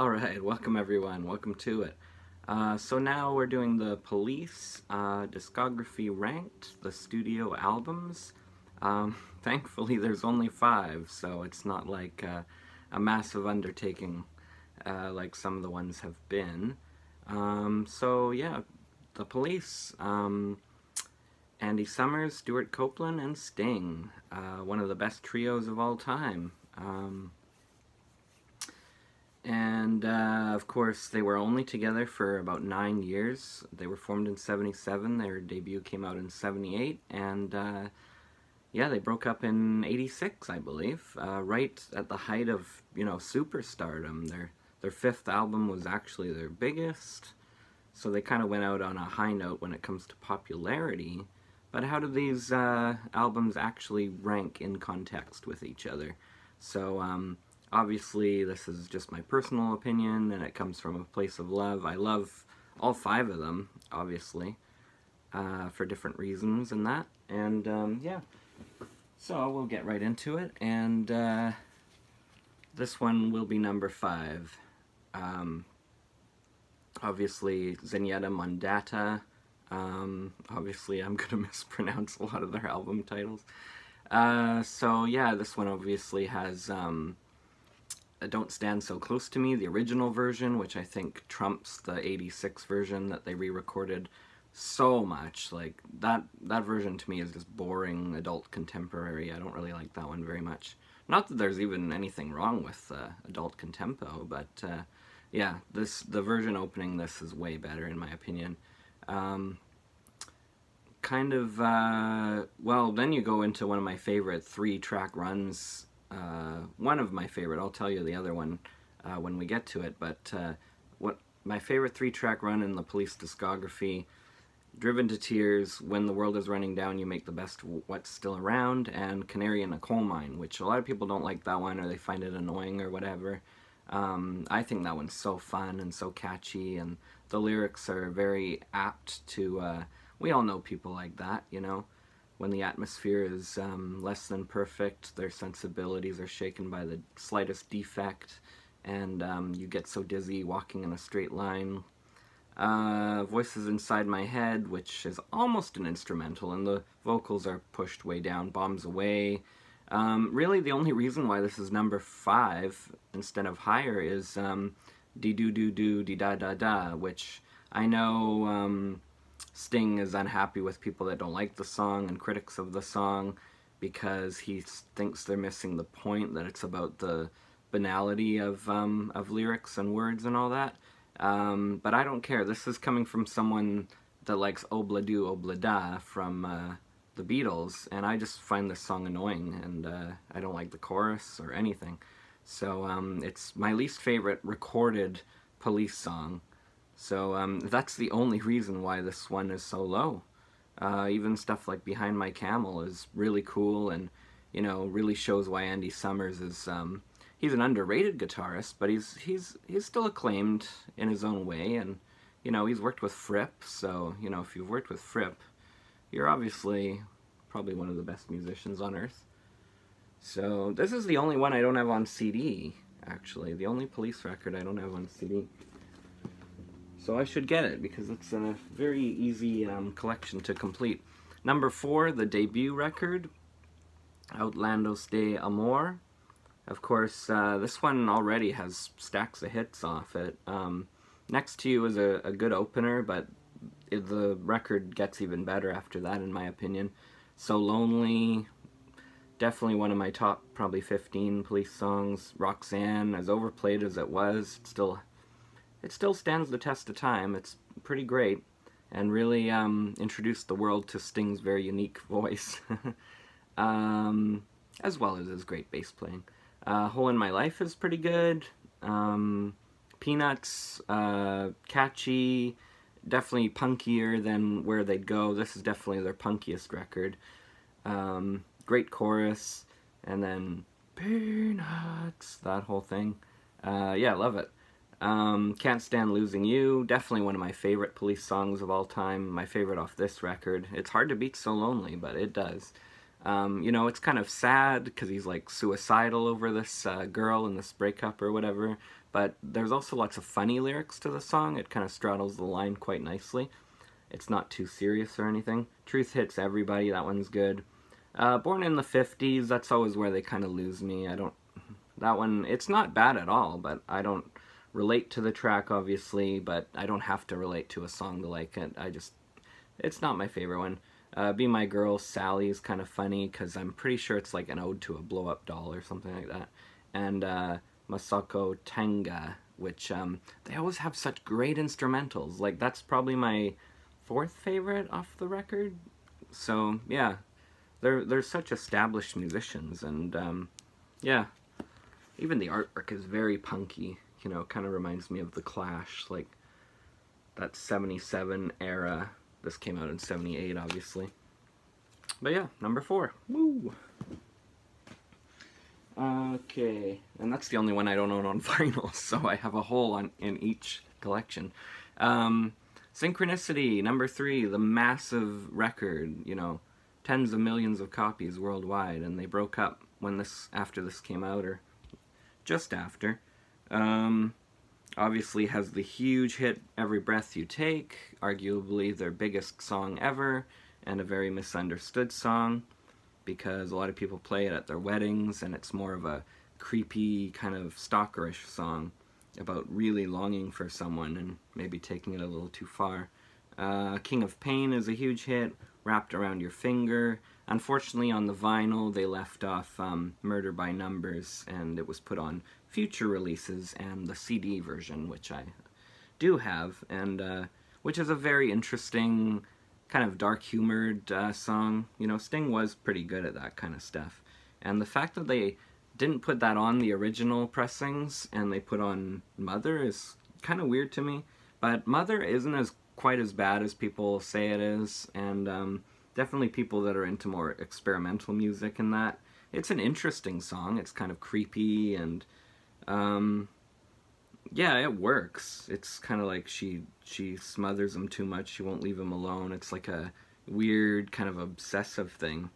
Alright, welcome everyone, welcome to it. Uh, so now we're doing the Police uh, discography ranked, the studio albums. Um, thankfully there's only five, so it's not like uh, a massive undertaking uh, like some of the ones have been. Um, so yeah, the Police, um, Andy Summers, Stewart Copeland, and Sting. Uh, one of the best trios of all time. Um, and uh, of course, they were only together for about nine years. They were formed in 77, their debut came out in 78, and uh, yeah, they broke up in 86, I believe, uh, right at the height of, you know, superstardom. Their, their fifth album was actually their biggest, so they kind of went out on a high note when it comes to popularity. But how do these uh, albums actually rank in context with each other? So, um, Obviously, this is just my personal opinion, and it comes from a place of love. I love all five of them, obviously, uh, for different reasons and that. And, um, yeah. So, we'll get right into it, and uh, this one will be number five. Um, obviously, Zenyatta Mondatta. Um, obviously, I'm going to mispronounce a lot of their album titles. Uh, so, yeah, this one obviously has... Um, don't Stand So Close to Me, the original version, which I think trumps the 86 version that they re-recorded so much. Like, that, that version to me is just boring adult contemporary. I don't really like that one very much. Not that there's even anything wrong with uh, adult contempo, but uh, yeah, this the version opening this is way better in my opinion. Um, kind of, uh, well, then you go into one of my favorite three-track runs uh, one of my favorite. I'll tell you the other one uh, when we get to it. But uh, what my favorite three-track run in the Police discography: "Driven to Tears," "When the World Is Running Down, You Make the Best What's Still Around," and "Canary in a Coal Mine," which a lot of people don't like that one or they find it annoying or whatever. Um, I think that one's so fun and so catchy, and the lyrics are very apt to. Uh, we all know people like that, you know when the atmosphere is um, less than perfect, their sensibilities are shaken by the slightest defect, and um, you get so dizzy walking in a straight line. Uh, Voices Inside My Head, which is almost an instrumental, and the vocals are pushed way down, Bombs Away. Um, really, the only reason why this is number five instead of higher is um, Dee Doo Doo Doo Dee Da Da Da, which I know um, Sting is unhappy with people that don't like the song and critics of the song because he thinks they're missing the point that it's about the banality of um, of lyrics and words and all that. Um, but I don't care. This is coming from someone that likes Obla Do Obla Da from uh, the Beatles, and I just find this song annoying, and uh, I don't like the chorus or anything. So um, it's my least favorite recorded police song. So um, that's the only reason why this one is so low. Uh, even stuff like Behind My Camel is really cool and, you know, really shows why Andy Summers is, um, he's an underrated guitarist, but he's, he's, he's still acclaimed in his own way and, you know, he's worked with Fripp, so, you know, if you've worked with Fripp, you're obviously probably one of the best musicians on earth. So, this is the only one I don't have on CD, actually. The only police record I don't have on CD. So I should get it because it's a very easy um, collection to complete. Number four, the debut record, Outlandos de Amor. Of course, uh, this one already has stacks of hits off it. Um, Next to You is a, a good opener, but it, the record gets even better after that, in my opinion. So Lonely, definitely one of my top probably 15 police songs. Roxanne, as overplayed as it was, still it still stands the test of time. It's pretty great and really um, introduced the world to Sting's very unique voice, um, as well as his great bass playing. Uh, Hole in My Life is pretty good. Um, Peanuts, uh, catchy, definitely punkier than Where They'd Go. This is definitely their punkiest record. Um, great chorus, and then Peanuts, that whole thing. Uh, yeah, love it. Um, Can't Stand Losing You, definitely one of my favorite police songs of all time, my favorite off this record. It's hard to beat So Lonely, but it does. Um, you know, it's kind of sad because he's like suicidal over this uh, girl and this breakup or whatever, but there's also lots of funny lyrics to the song. It kind of straddles the line quite nicely. It's not too serious or anything. Truth Hits Everybody, that one's good. Uh, Born in the 50s, that's always where they kind of lose me. I don't... That one, it's not bad at all, but I don't relate to the track, obviously, but I don't have to relate to a song to like it. I just... It's not my favorite one. Uh, Be My Girl, Sally is kind of funny, because I'm pretty sure it's like an ode to a blow-up doll or something like that. And, uh, Masoko Tanga, which um, they always have such great instrumentals. Like that's probably my fourth favorite off the record. So yeah, they're they're such established musicians, and um, yeah, even the artwork is very punky. You know, kind of reminds me of the Clash, like that '77 era. This came out in '78, obviously. But yeah, number four. Woo! Okay, and that's the only one I don't own on vinyl, so I have a hole on in each collection. Um, Synchronicity, number three, the massive record, you know, tens of millions of copies worldwide, and they broke up when this, after this came out, or just after. Um, obviously has the huge hit Every Breath You Take, arguably their biggest song ever, and a very misunderstood song because a lot of people play it at their weddings and it's more of a creepy kind of stalkerish song about really longing for someone and maybe taking it a little too far. Uh, King of Pain is a huge hit, Wrapped Around Your Finger. Unfortunately on the vinyl they left off um, Murder by Numbers and it was put on future releases and the CD version which I do have and uh, which is a very interesting kind of dark humored uh, song. You know, Sting was pretty good at that kind of stuff. And the fact that they didn't put that on the original pressings and they put on Mother is kind of weird to me. But Mother isn't as quite as bad as people say it is, and um, definitely people that are into more experimental music and that. It's an interesting song. It's kind of creepy and um, yeah, it works. It's kind of like she she smothers him too much. She won't leave him alone. It's like a weird kind of obsessive thing.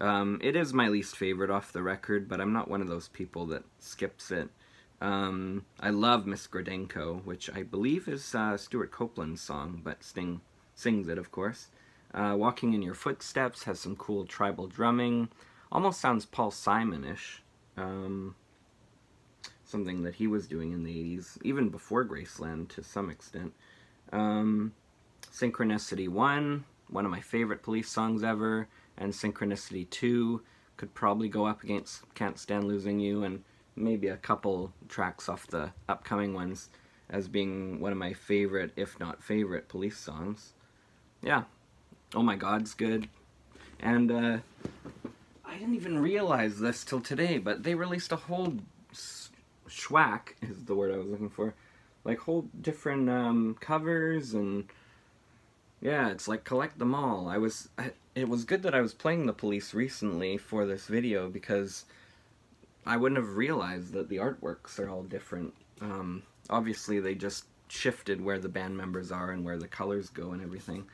Um, it is my least favorite off the record, but I'm not one of those people that skips it. Um, I love Miss Gradenko, which I believe is uh, Stewart Copeland's song, but Sting sings it, of course. Uh, Walking in Your Footsteps has some cool tribal drumming. Almost sounds Paul Simon-ish. Um, something that he was doing in the 80s, even before Graceland to some extent. Um, Synchronicity 1, one of my favorite police songs ever, and Synchronicity 2 could probably go up against Can't Stand Losing You, and maybe a couple tracks off the upcoming ones as being one of my favorite, if not favorite, police songs. Yeah. Oh My God's good. And, uh, I didn't even realize this till today, but they released a whole schwack is the word I was looking for. Like whole different um, covers and yeah, it's like collect them all. I was it was good that I was playing the police recently for this video because I wouldn't have realized that the artworks are all different. Um, obviously, they just shifted where the band members are and where the colors go and everything.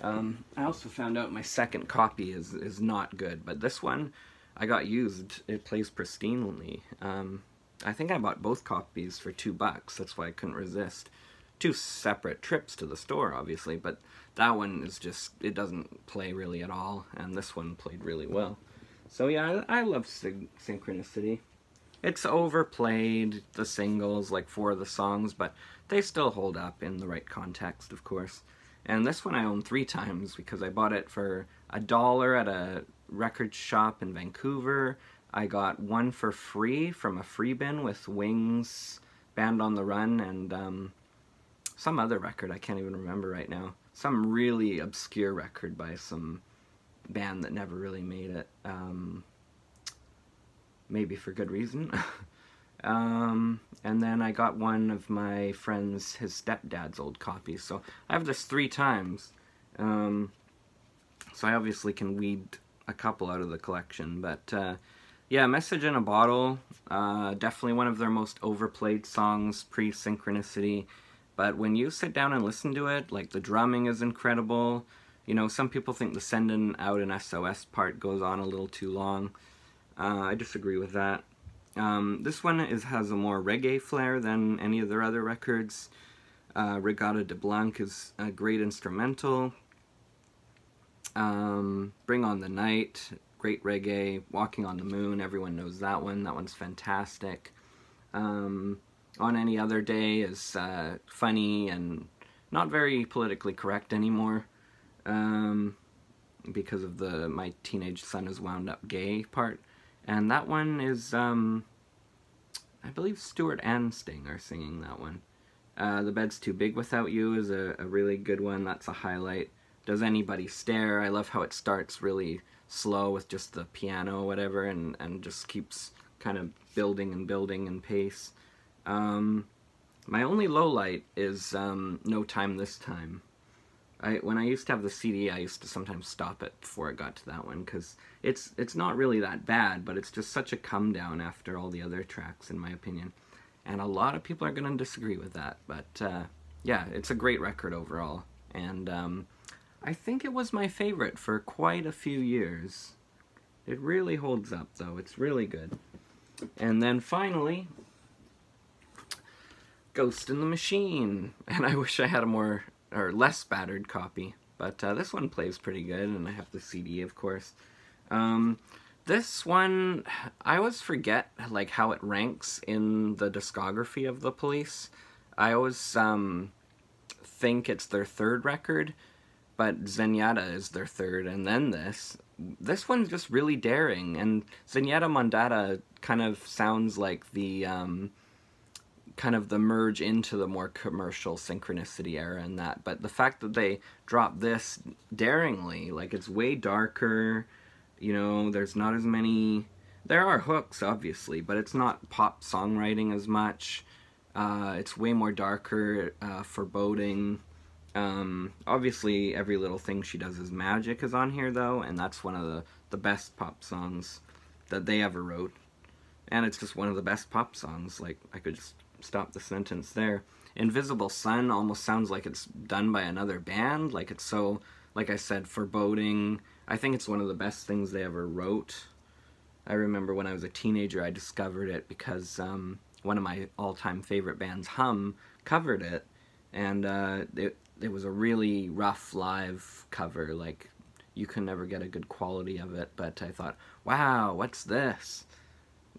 Um, I also found out my second copy is is not good, but this one I got used. It plays pristinely. Um, I think I bought both copies for two bucks. That's why I couldn't resist. Two separate trips to the store, obviously, but that one is just, it doesn't play really at all, and this one played really well. So yeah, I, I love Syn Synchronicity. It's overplayed, the singles, like four of the songs, but they still hold up in the right context, of course. And this one I own three times because I bought it for a dollar at a record shop in Vancouver, I got one for free from a free bin with Wings, Band on the Run, and um, some other record I can't even remember right now. Some really obscure record by some band that never really made it. Um, maybe for good reason. um, and then I got one of my friend's, his stepdad's old copies. So I have this three times. Um, so I obviously can weed a couple out of the collection, but uh, yeah, Message in a Bottle, uh, definitely one of their most overplayed songs pre-synchronicity, but when you sit down and listen to it, like the drumming is incredible. You know, some people think the sending out an SOS part goes on a little too long. Uh, I disagree with that. Um, this one is has a more reggae flair than any of their other records. Uh, Reggatta de Blanc is a great instrumental. Um, Bring on the Night, great reggae. Walking on the Moon, everyone knows that one. That one's fantastic. Um, on Any Other Day is uh, funny and not very politically correct anymore. Um, because of the my teenage son is wound up gay part. And that one is, um, I believe Stewart and Sting are singing that one. Uh, the Bed's Too Big Without You is a, a really good one. That's a highlight. Does Anybody Stare? I love how it starts really slow with just the piano whatever and, and just keeps kind of building and building in pace. Um, my only low light is um, No Time This Time. I when I used to have the CD, I used to sometimes stop it before it got to that one because it's it's not really that bad, but it's just such a come down after all the other tracks, in my opinion. And a lot of people are going to disagree with that, but uh, yeah, it's a great record overall, and um, I think it was my favorite for quite a few years. It really holds up, though. It's really good. And then finally, Ghost in the Machine. And I wish I had a more or less battered copy. But uh, this one plays pretty good, and I have the CD, of course. Um, this one, I always forget like how it ranks in the discography of the Police. I always um, think it's their third record, but Zenyatta is their third, and then this. This one's just really daring, and Zenyatta Mondatta kind of sounds like the um, kind of the merge into the more commercial synchronicity era and that. But the fact that they drop this daringly, like it's way darker, you know, there's not as many. There are hooks, obviously, but it's not pop songwriting as much. Uh, it's way more darker, uh, foreboding. Um, obviously, every little thing she does is magic is on here, though, and that's one of the, the best pop songs that they ever wrote. And it's just one of the best pop songs. Like, I could just stop the sentence there. Invisible Sun almost sounds like it's done by another band. Like it's so, like I said, foreboding. I think it's one of the best things they ever wrote. I remember when I was a teenager, I discovered it because um, one of my all-time favorite bands, Hum, covered it, and uh, it it was a really rough live cover. Like you can never get a good quality of it. But I thought, wow, what's this?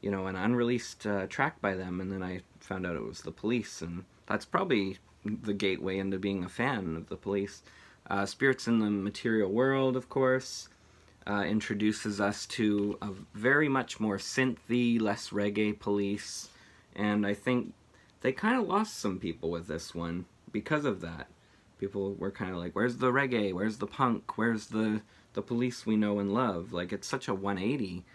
You know, an unreleased uh, track by them, and then I found out it was the police, and that's probably the gateway into being a fan of the police. Uh, Spirits in the Material World, of course, uh, introduces us to a very much more synthy, less reggae police, and I think they kind of lost some people with this one because of that. People were kind of like, where's the reggae? Where's the punk? Where's the, the police we know and love? Like, it's such a 180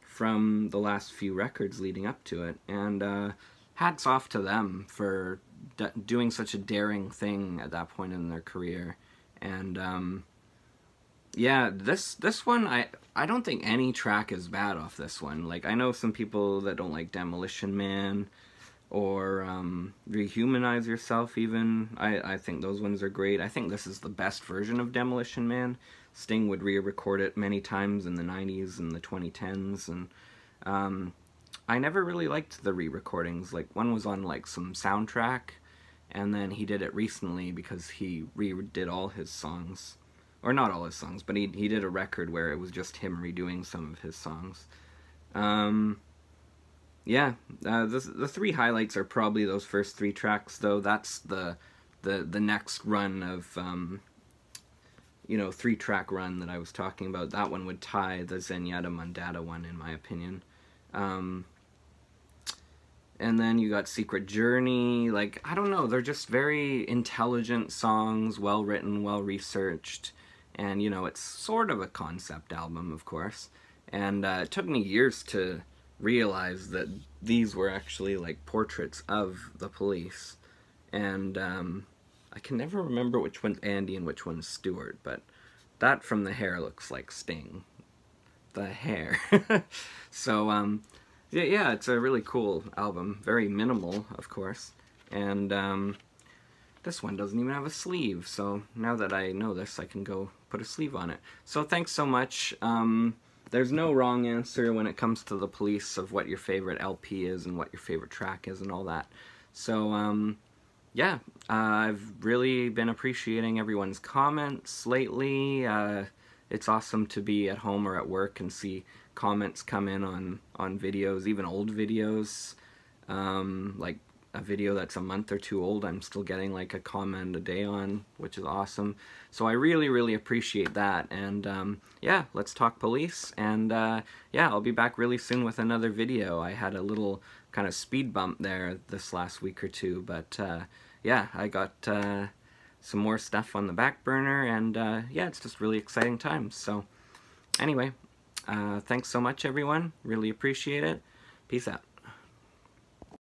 from the last few records leading up to it, and uh, hats off to them for doing such a daring thing at that point in their career. And um, yeah, this this one I I don't think any track is bad off this one. Like I know some people that don't like Demolition Man or um, Rehumanize Yourself even. I, I think those ones are great. I think this is the best version of Demolition Man. Sting would re-record it many times in the 90s and the 2010s and um, I never really liked the re-recordings. Like, one was on, like, some soundtrack, and then he did it recently because he redid all his songs. Or not all his songs, but he, he did a record where it was just him redoing some of his songs. Um, yeah, uh, the, the three highlights are probably those first three tracks, though. That's the, the, the next run of, um, you know, three-track run that I was talking about. That one would tie the Zenyatta Mondatta one, in my opinion. Um, and then you got Secret Journey. Like, I don't know, they're just very intelligent songs, well written, well researched. And, you know, it's sort of a concept album, of course. And uh, it took me years to realize that these were actually, like, portraits of the police. And um, I can never remember which one's Andy and which one's Stewart, but that from the hair looks like Sting. The hair. so, um, yeah, yeah, it's a really cool album. Very minimal, of course. And um, this one doesn't even have a sleeve, so now that I know this, I can go put a sleeve on it. So thanks so much. Um, there's no wrong answer when it comes to the police of what your favorite LP is and what your favorite track is and all that. So, um, yeah, uh, I've really been appreciating everyone's comments lately. Uh, it's awesome to be at home or at work and see comments come in on, on videos, even old videos. Um, like a video that's a month or two old, I'm still getting like a comment a day on, which is awesome. So I really, really appreciate that. And um, yeah, let's talk police. And uh, yeah, I'll be back really soon with another video. I had a little kind of speed bump there this last week or two, but uh, yeah, I got uh, some more stuff on the back burner, and uh, yeah, it's just really exciting times. So anyway, uh, thanks so much, everyone. Really appreciate it. Peace out.